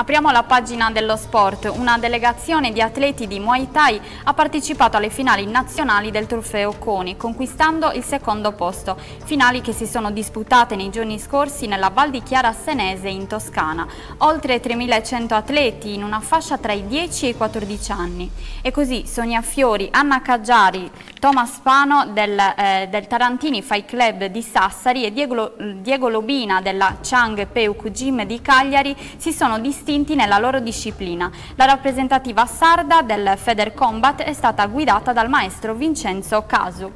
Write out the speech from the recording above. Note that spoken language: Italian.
Apriamo la pagina dello sport. Una delegazione di atleti di Muay Thai ha partecipato alle finali nazionali del trofeo CONI, conquistando il secondo posto. Finali che si sono disputate nei giorni scorsi nella Val di Chiara Senese in Toscana. Oltre 3.100 atleti in una fascia tra i 10 e i 14 anni. E così Sonia Fiori, Anna Caggiari, Thomas Pano del, eh, del Tarantini Fight Club di Sassari e Diego, Diego Lobina della Chang Peuk Gym di Cagliari si sono distinti nella loro disciplina. La rappresentativa sarda del Feder Combat è stata guidata dal maestro Vincenzo Casu.